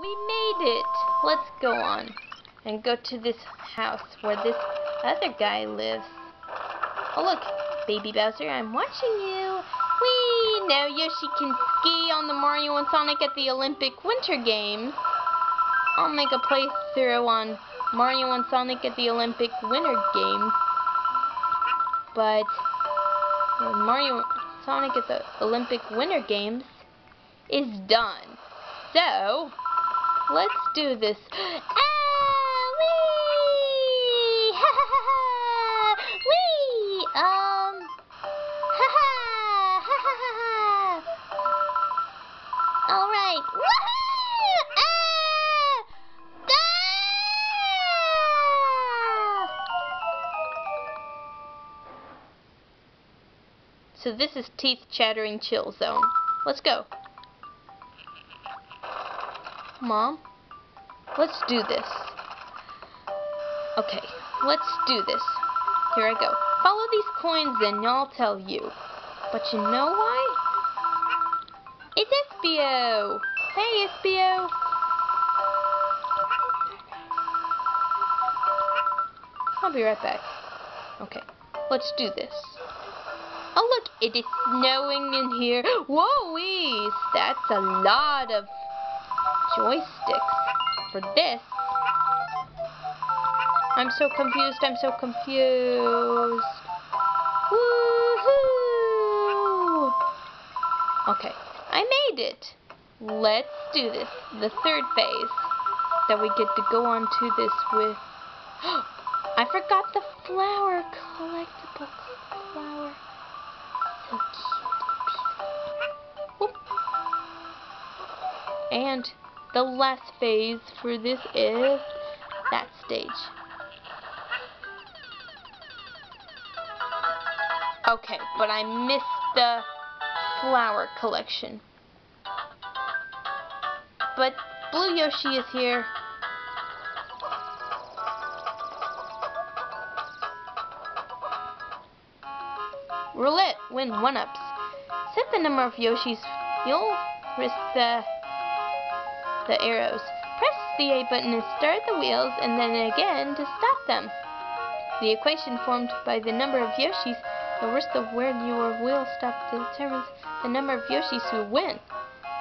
we made it. Let's go on and go to this house where this other guy lives. Oh, look, Baby Bowser, I'm watching you. Whee! Now Yoshi can ski on the Mario and Sonic at the Olympic Winter Games. I'll make a playthrough on Mario and Sonic at the Olympic Winter Games. But Mario and Sonic at the Olympic Winter Games is done. So, let's do this. Um! All right. So this is teeth chattering chill zone. Let's go. Mom, let's do this. Okay, let's do this. Here I go. Follow these coins and I'll tell you. But you know why? It's Espio! Hey, Espio! I'll be right back. Okay, let's do this. Oh look, it is snowing in here. Whoa, that's a lot of joysticks for this. I'm so confused, I'm so confused. Woohoo! Okay, I made it. Let's do this. The third phase that we get to go on to this with. I forgot the flower collectible flower. So cute and And the last phase for this is that stage. Okay, but I missed the flower collection. But Blue Yoshi is here. Roulette, win one-ups. Set the number of Yoshis. You'll risk the the arrows. Press the A button to start the wheels and then again to stop them. The equation formed by the number of Yoshis over of where your wheel stop determines the number of Yoshis who win.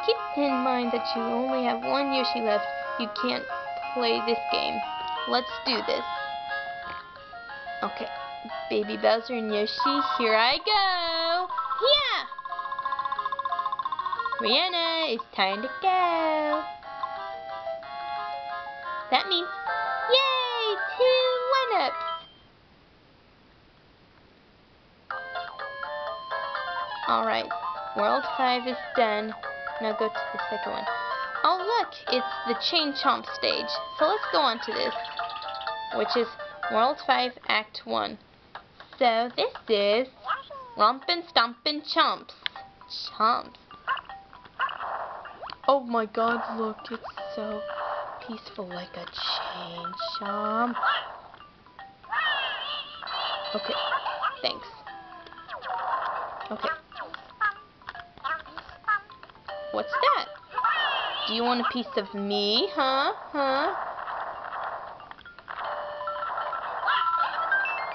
Keep in mind that you only have one Yoshi left. You can't play this game. Let's do this. Okay, Baby Bowser and Yoshi, here I go. Yeah! Rihanna, it's time to go. That means, yay, two one-ups. Alright, World 5 is done. Now go to the second one. Oh look, it's the Chain Chomp stage. So let's go on to this, which is World 5 Act 1. So this is Rompin' Stompin' Chomps. Chomps. Oh my god, look, it's so peaceful like a chain chomp. Okay, thanks. Okay. What's that? Do you want a piece of me, huh? Huh?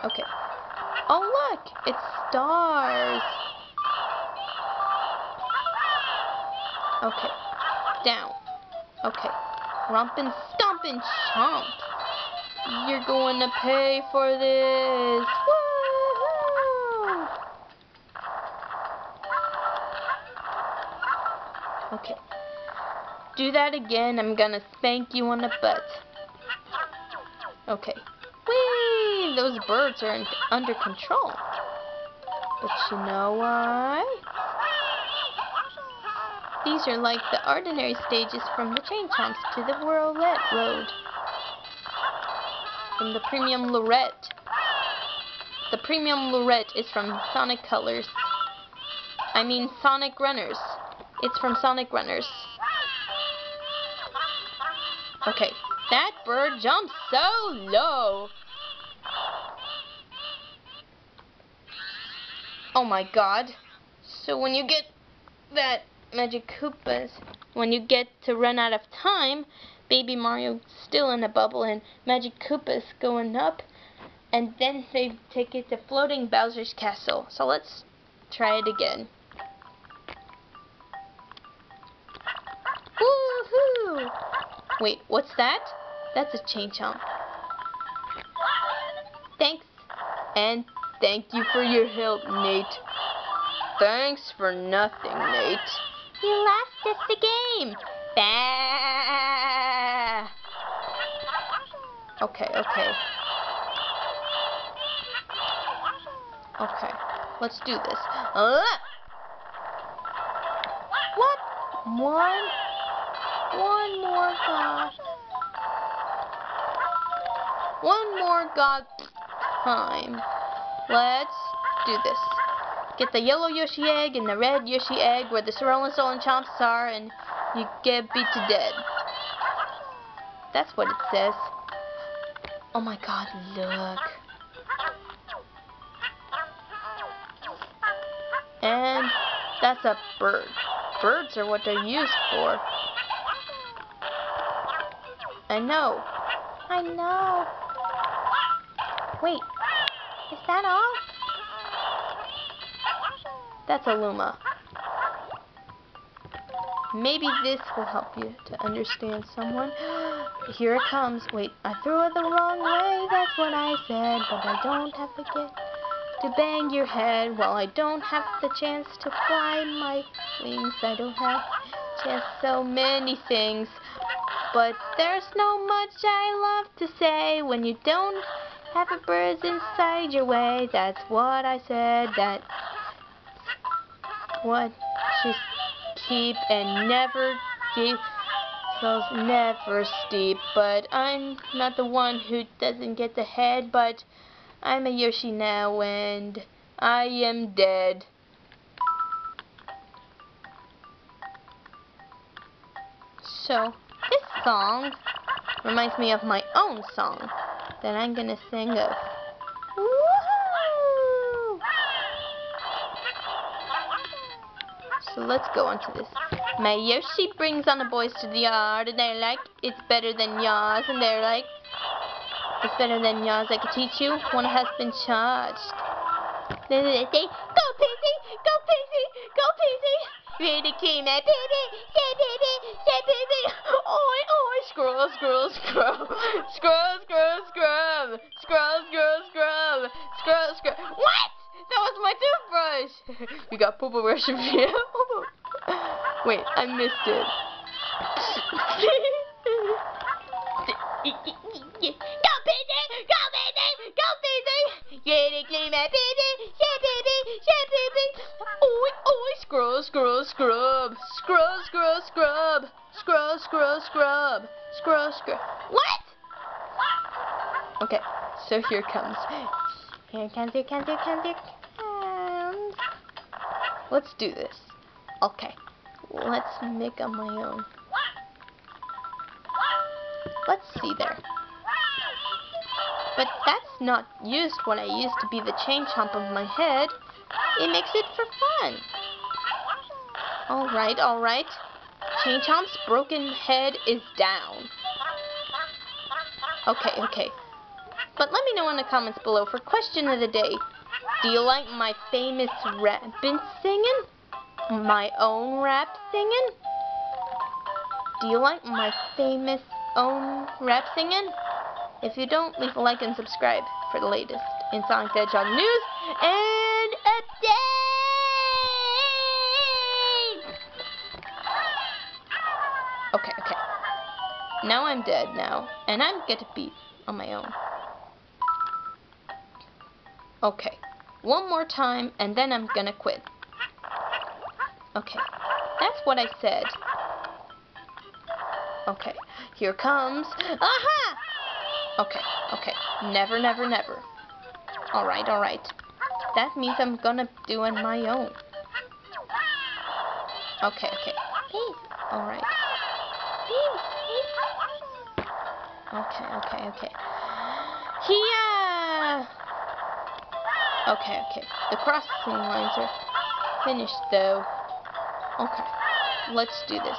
Okay. Oh, look! It's stars! Okay. Down. Okay. Rompin' stompin' chomp. You're going to pay for this. Okay. Do that again. I'm gonna spank you on the butt. Okay. Whee! Those birds are under control. But you know why? These are like the ordinary stages from the Chain Chomps to the Roulette Road. From the Premium Roulette. The Premium Roulette is from Sonic Colors. I mean Sonic Runners. It's from Sonic Runners. Okay, that bird jumps so low. Oh my god. So when you get that Magic Koopas. when you get to run out of time, Baby Mario still in a bubble and Magic Koopa's going up. And then they take it to Floating Bowser's Castle. So let's try it again. Woohoo! Wait, what's that? That's a chain chomp. Thanks. And thank you for your help, Nate. Thanks for nothing, Nate. You lost us the game. Bah! Okay, okay. Okay, let's do this. Uh! What? One? One more god. One more god time. Let's do this. Get the yellow Yoshi egg and the red Yoshi egg where the and Stolen Chomps are and you get beat to death. That's what it says. Oh my god, look. And that's a bird. Birds are what they're used for. I know. I know. Wait, is that all? That's a Luma. Maybe this will help you to understand someone. Here it comes. Wait, I threw it the wrong way. That's what I said. But I don't have to get to bang your head. Well, I don't have the chance to fly my wings. I don't have just so many things. But there's no much I love to say when you don't have a bird inside your way. That's what I said. That's what? She's keep and never deep falls never steep. But I'm not the one who doesn't get the head but I'm a Yoshi now and I am dead. So this song reminds me of my own song that I'm gonna sing of So let's go on to this. My Yoshi brings on the boys to the yard, and they're like, it's better than yours, and they're like, it's better than yours, I can teach you. One has been charged. They say, go Pixie, go Pixie, go Pixie. Ready to clean my baby, say baby, say baby. Oi, oi, scroll, scroll, scroll. Scroll, scroll, scroll. Scroll, scroll, scroll. Scroll, scroll. What? That was my toothbrush! you got poo brush of. Wait, I missed it. go, baby! Go, baby! Go, they clean my baby! Yeah, baby! Yeah, baby! Oi, oi! Scrub, scrub, scrub! Scrub, scrub, scrub! Scrub, scrub, scrub! Scrub, scrub. What? Okay, so here comes here comes, here comes, here comes, here comes. Let's do this. Okay. Let's make on my own. Let's see there. But that's not used what I used to be the chain chomp of my head. It makes it for fun. Alright, alright. Chain chomp's broken head is down. Okay, okay. But let me know in the comments below for question of the day. Do you like my famous rap singing? My own rap singing? Do you like my famous own rap singing? If you don't, leave a like and subscribe for the latest in Sonic the Hedgehog news and updates! Okay, okay. Now I'm dead now, and I'm gonna beat on my own. Okay. One more time, and then I'm gonna quit. Okay. That's what I said. Okay. Here comes... Aha! Okay, okay. Never, never, never. Alright, alright. That means I'm gonna do on my own. Okay, okay. Alright. Okay, okay, okay. Here! Okay, okay. The crossing lines are finished, though. Okay, let's do this.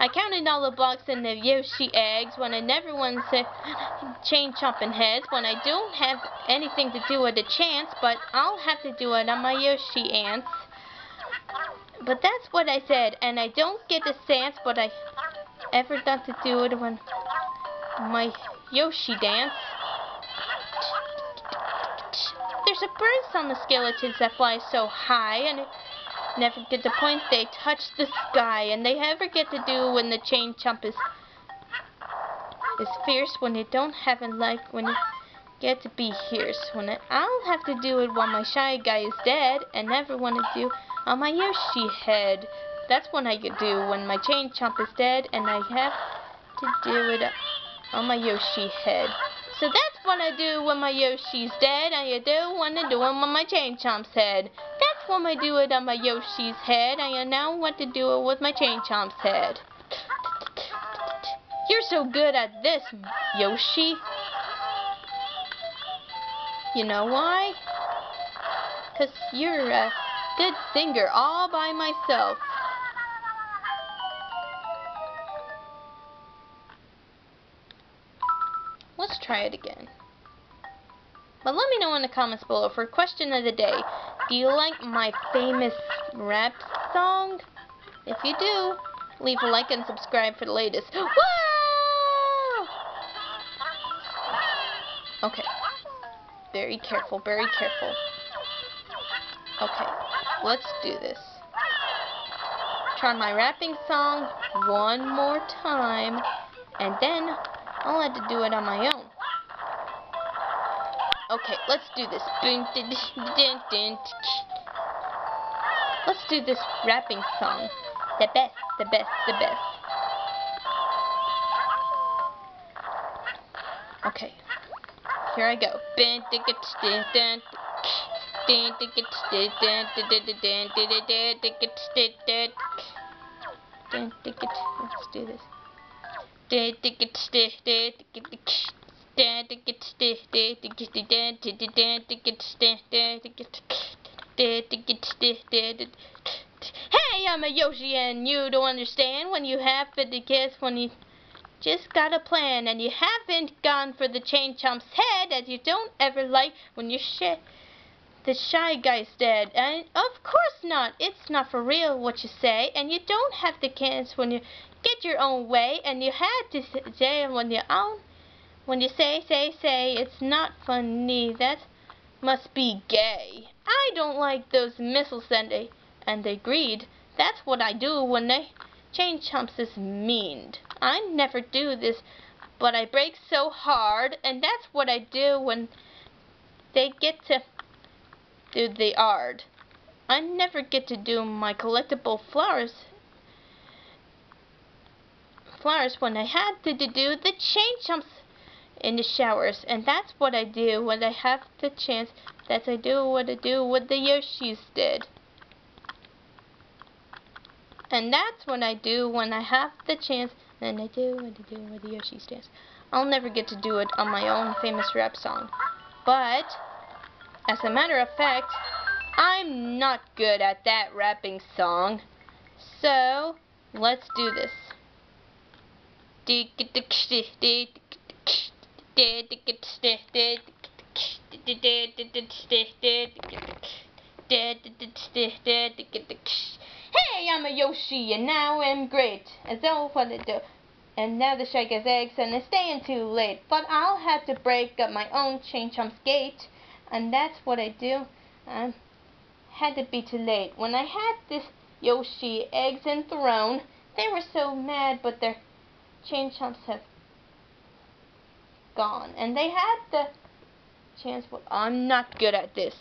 I counted all the blocks in the Yoshi eggs when I never won uh, chain chomping heads when I don't have anything to do with a chance, but I'll have to do it on my Yoshi ants. But that's what I said, and I don't get a chance, but I ever done to do it when my Yoshi dance. There's a bird on the skeletons that fly so high, and it never get the point they touch the sky, and they never get to do when the chain chomp is is fierce when they don't have a life when you get to be. So when I, I'll have to do it while my shy guy is dead, and never want to do on my Yoshi head. That's what I could do when my chain chomp is dead, and I have to do it on my Yoshi head. So that's what I do when my Yoshi's dead, I do want to do it on my chain chomp's head. That's when I do it on my Yoshi's head, I now want to do it with my chain chomp's head. You're so good at this, Yoshi. You know why? Because you're a good singer all by myself. Try it again. But let me know in the comments below for question of the day. Do you like my famous rap song? If you do, leave a like and subscribe for the latest. Okay. Very careful, very careful. Okay, let's do this. Try my rapping song one more time, and then I'll have to do it on my own. Okay, let's do this. Let's do this rapping song. The best, the best, the best. Okay, here I go. Let's do this. Hey, I'm a Yoshi and you don't understand when you have for the kiss when you just got a plan and you haven't gone for the chain chomp's head as you don't ever like when you shit the shy guy's dead. And of course not. It's not for real what you say and you don't have the chance when you get your own way and you had to say when you own when you say, say, say, it's not funny. That must be gay. I don't like those missiles and they, and they agreed. That's what I do when they chain chumps is mean. I never do this, but I break so hard, and that's what I do when they get to do the art. I never get to do my collectible flowers flowers when I had to do the chain chomps in the showers. And that's what I do when I have the chance. That I do what I do what the Yoshis did. And that's what I do when I have the chance. And I do what I do what the Yoshis did. I'll never get to do it on my own famous rap song. But, as a matter of fact, I'm not good at that rapping song. So, let's do this. Hey, I'm a Yoshi, and now I'm great. As though what I do. And now the shake has eggs, and it's staying too late. But I'll have to break up my own chain chomp's gate, and that's what I do. I had to be too late. When I had this Yoshi eggs and throne, they were so mad, but their chain chomps have gone. And they had the chance, I'm not good at this.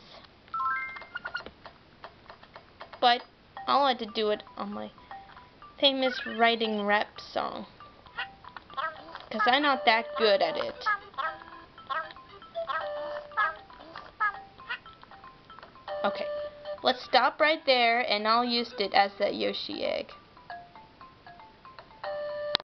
But I'll have to do it on my famous writing rap song. Because I'm not that good at it. Okay, let's stop right there and I'll use it as that Yoshi egg.